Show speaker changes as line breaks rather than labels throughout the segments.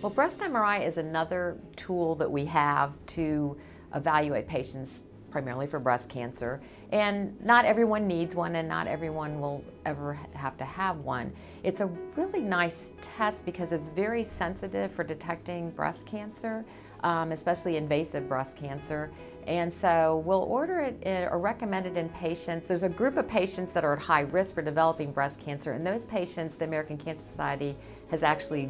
Well, breast MRI is another tool that we have to evaluate patients primarily for breast cancer. And not everyone needs one and not everyone will ever have to have one. It's a really nice test because it's very sensitive for detecting breast cancer, um, especially invasive breast cancer. And so we'll order it in, or recommend it in patients. There's a group of patients that are at high risk for developing breast cancer, and those patients, the American Cancer Society has actually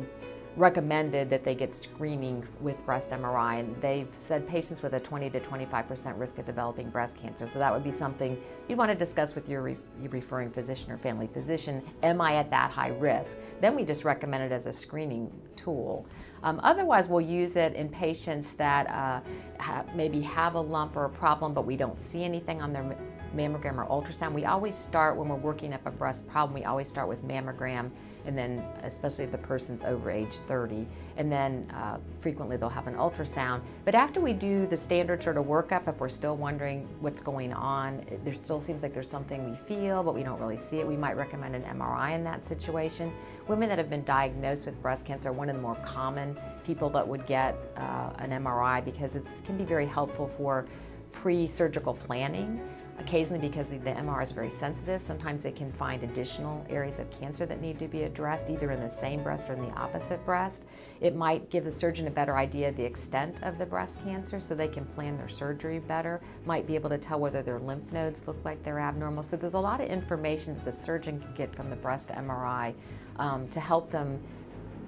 recommended that they get screening with breast MRI, and they've said patients with a 20 to 25% risk of developing breast cancer. So that would be something you'd want to discuss with your, re your referring physician or family physician. Am I at that high risk? Then we just recommend it as a screening tool. Um, otherwise, we'll use it in patients that uh, ha maybe have a lump or a problem, but we don't see anything on their mammogram or ultrasound. We always start when we're working up a breast problem, we always start with mammogram and then especially if the person's over age 30, and then uh, frequently they'll have an ultrasound. But after we do the standard sort of workup, if we're still wondering what's going on, there still seems like there's something we feel, but we don't really see it, we might recommend an MRI in that situation. Women that have been diagnosed with breast cancer are one of the more common people that would get uh, an MRI because it can be very helpful for pre-surgical planning. Occasionally, because the, the, MR is very sensitive, sometimes they can find additional areas of cancer that need to be addressed, either in the same breast or in the opposite breast. It might give the surgeon a better idea of the extent of the breast cancer so they can plan their surgery better, might be able to tell whether their lymph nodes look like they're abnormal. So there's a lot of information that the surgeon can get from the breast MRI um, to help them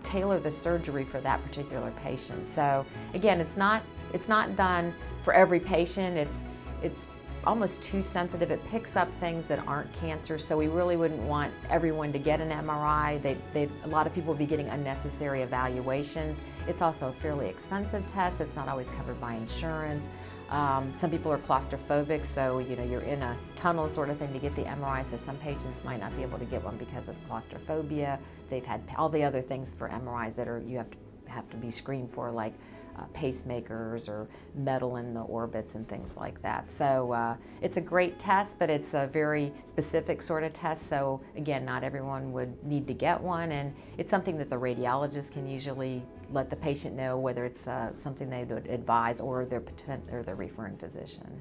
tailor the surgery for that particular patient. So again, it's not, it's not done for every patient. It's, it's almost too sensitive. It picks up things that aren't cancer, so we really wouldn't want everyone to get an MRI. They, they, a lot of people would be getting unnecessary evaluations. It's also a fairly expensive test. It's not always covered by insurance. Um, some people are claustrophobic, so you know you're in a tunnel sort of thing to get the MRI. So some patients might not be able to get one because of claustrophobia. They've had all the other things for MRIs that are you have to have to be screened for, like uh, pacemakers or metal in the orbits and things like that. So uh, it's a great test, but it's a very specific sort of test. So again, not everyone would need to get one. And it's something that the radiologist can usually let the patient know whether it's uh, something they would advise or their, or their referring physician.